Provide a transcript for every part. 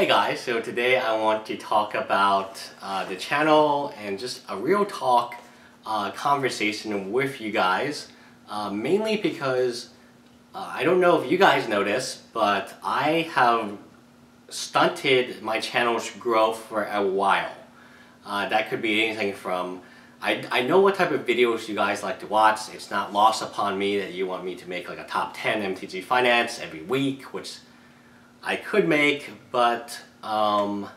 Hey guys, so today I want to talk about uh, the channel and just a real talk uh, conversation with you guys. Uh, mainly because uh, I don't know if you guys this, but I have stunted my channel's growth for a while. Uh, that could be anything from I, I know what type of videos you guys like to watch. It's not lost upon me that you want me to make like a top 10 MTG Finance every week, which I could make, but um,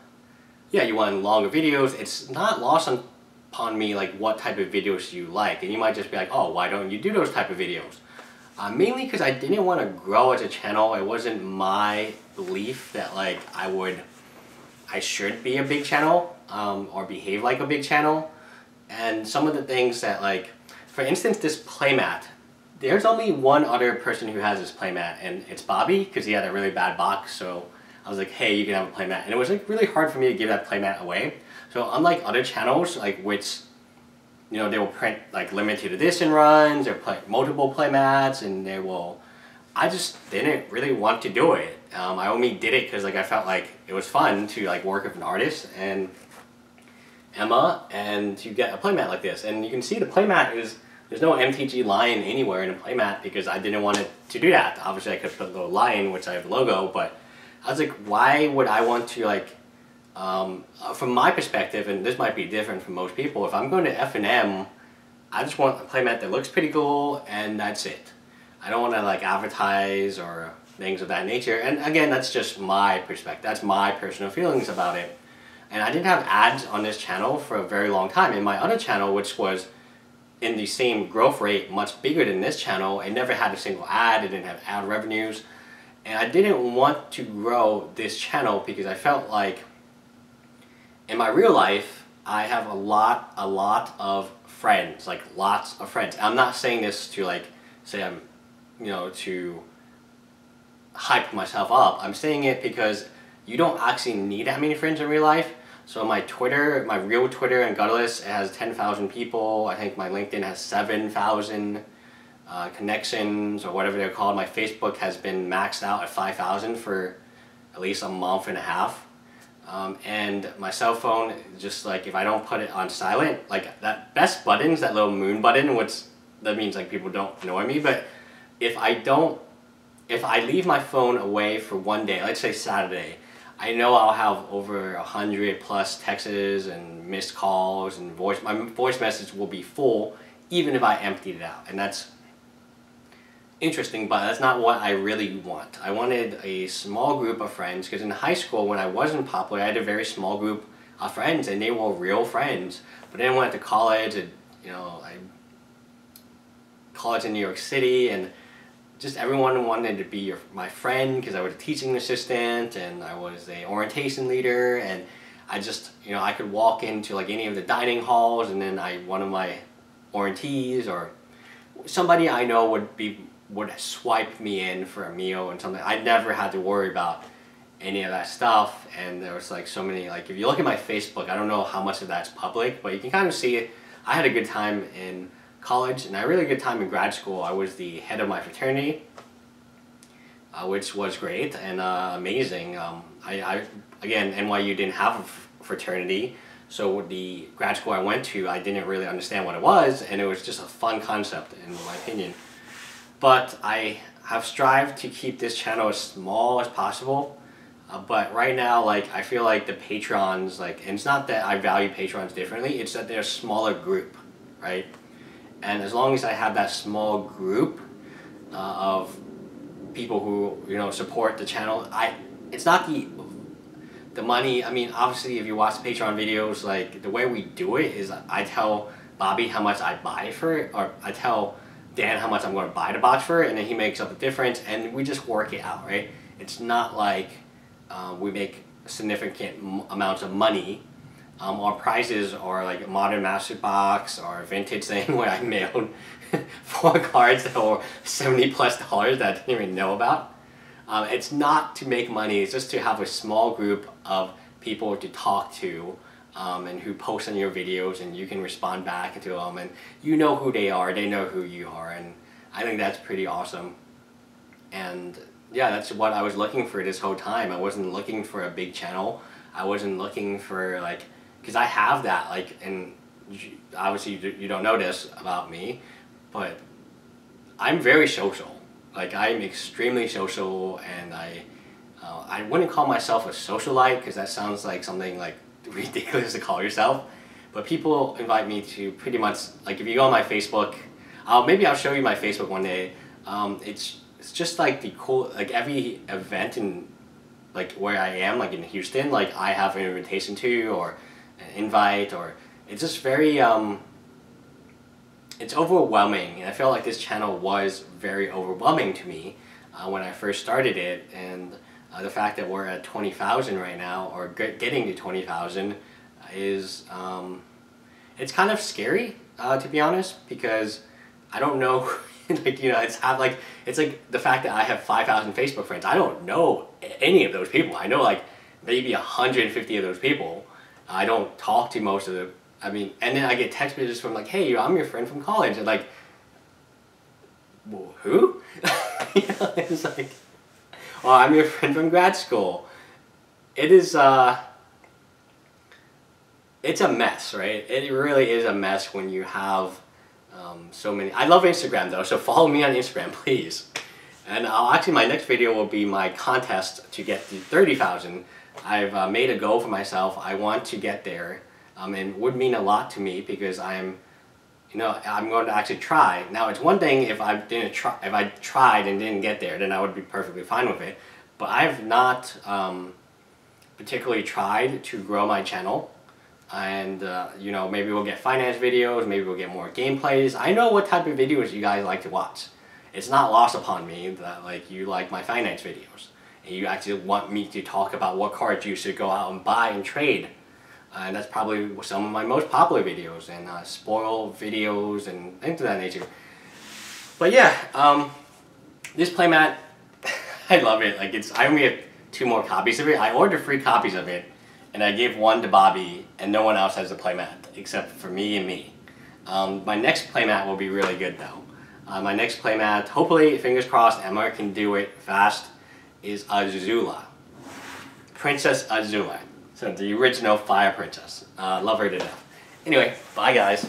yeah, you want longer videos. It's not lost on, upon me like what type of videos you like. And you might just be like, oh, why don't you do those type of videos? Uh, mainly because I didn't want to grow as a channel. It wasn't my belief that like I would, I should be a big channel um, or behave like a big channel. And some of the things that like, for instance, this playmat. There's only one other person who has this playmat and it's Bobby because he had a really bad box. So I was like, hey, you can have a playmat. And it was like really hard for me to give that playmat away. So unlike other channels, like which, you know, they will print like limited edition runs or play multiple playmats and they will, I just didn't really want to do it. Um, I only did it because like I felt like it was fun to like work with an artist and Emma and to get a playmat like this. And you can see the playmat is, there's no MTG lion anywhere in a playmat because I didn't want it to do that. Obviously I could put a lion, which I have logo, but I was like, why would I want to like, um, uh, from my perspective, and this might be different from most people, if I'm going to FNM, I just want a playmat that looks pretty cool and that's it. I don't want to like advertise or things of that nature. And again, that's just my perspective. That's my personal feelings about it. And I didn't have ads on this channel for a very long time. In my other channel, which was in the same growth rate, much bigger than this channel, it never had a single ad, it didn't have ad revenues. And I didn't want to grow this channel because I felt like in my real life, I have a lot, a lot of friends, like lots of friends. I'm not saying this to like, say I'm, you know, to hype myself up. I'm saying it because you don't actually need that many friends in real life. So my Twitter, my real Twitter and Gutless has 10,000 people. I think my LinkedIn has 7,000 uh, connections or whatever they're called. My Facebook has been maxed out at 5,000 for at least a month and a half. Um, and my cell phone, just like if I don't put it on silent, like that best buttons, that little moon button, which that means like people don't annoy me, but if I don't, if I leave my phone away for one day, let's say Saturday, I know I'll have over a hundred plus texts and missed calls and voice. My voice message will be full, even if I emptied it out, and that's interesting. But that's not what I really want. I wanted a small group of friends because in high school, when I wasn't popular, I had a very small group of friends, and they were real friends. But then I went to college, and you know, I college in New York City, and just everyone wanted to be your, my friend because I was a teaching assistant and I was a orientation leader and I just you know I could walk into like any of the dining halls and then I one of my orientees or somebody I know would be would swipe me in for a meal and something. I never had to worry about any of that stuff and there was like so many like if you look at my Facebook I don't know how much of that's public but you can kind of see it. I had a good time in college and I had a really good time in grad school. I was the head of my fraternity, uh, which was great and uh, amazing. Um, I, I, again, NYU didn't have a fraternity, so the grad school I went to, I didn't really understand what it was, and it was just a fun concept in my opinion. But I have strived to keep this channel as small as possible. Uh, but right now, like I feel like the patrons, like, and it's not that I value patrons differently. It's that they're a smaller group, right? And as long as I have that small group uh, of people who you know support the channel, I it's not the the money. I mean, obviously, if you watch Patreon videos, like the way we do it is, I tell Bobby how much I buy for it, or I tell Dan how much I'm going to buy the box for it, and then he makes up the difference, and we just work it out, right? It's not like uh, we make significant amounts of money um, our prizes are like a Modern Master Box or a Vintage thing where I mailed four cards that were 70 plus dollars that I didn't even know about. Um, it's not to make money, it's just to have a small group of people to talk to um, and who post on your videos and you can respond back to them and you know who they are, they know who you are and I think that's pretty awesome. And yeah, that's what I was looking for this whole time. I wasn't looking for a big channel. I wasn't looking for like, because I have that like, and obviously you, don't know this about me, but I'm very social. Like I'm extremely social, and I, uh, I wouldn't call myself a socialite because that sounds like something like ridiculous to call yourself. But people invite me to pretty much like if you go on my Facebook, I'll maybe I'll show you my Facebook one day. Um, it's it's just like the cool like every event in like where I am like in Houston like I have an invitation to or invite or it's just very um, it's overwhelming. And I feel like this channel was very overwhelming to me uh, when I first started it. And uh, the fact that we're at 20,000 right now or getting to 20,000 is um, it's kind of scary uh, to be honest because I don't know like you know it's have like it's like the fact that I have 5,000 Facebook friends. I don't know any of those people. I know like maybe 150 of those people I don't talk to most of them I mean and then I get text messages from like hey I'm your friend from college and like well, who you know, it's like well I'm your friend from grad school it is uh it's a mess, right? It really is a mess when you have um, so many. I love Instagram though, so follow me on Instagram, please. And I'll, actually, my next video will be my contest to get to 30,000. I've uh, made a goal for myself. I want to get there. Um, and would mean a lot to me because I'm, you know, I'm going to actually try. Now, it's one thing if I didn't try, if I tried and didn't get there, then I would be perfectly fine with it. But I've not um, particularly tried to grow my channel and uh, you know maybe we'll get finance videos maybe we'll get more gameplays I know what type of videos you guys like to watch it's not lost upon me that like you like my finance videos you actually want me to talk about what cards you should go out and buy and trade. Uh, and that's probably some of my most popular videos and uh, spoil videos and things of that nature. But yeah um, this playmat I love it. Like it's I only have two more copies of it. I ordered three copies of it and I gave one to Bobby, and no one else has a playmat except for me and me. Um, my next playmat will be really good though. Uh, my next playmat, hopefully, fingers crossed, Emma can do it fast, is Azula. Princess Azula. So the original Fire Princess. Uh, love her to death. Anyway, bye guys.